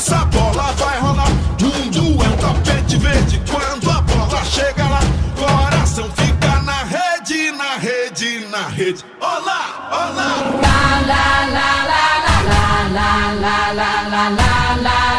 essa bola vai rolar. Mundo é um tapete verde quando a bola chega lá. Coração fica na rede, na rede, na rede. Olá, olá. Lá, lá, lá, lá, lá, lá, lá, lá, lá, lá, lá.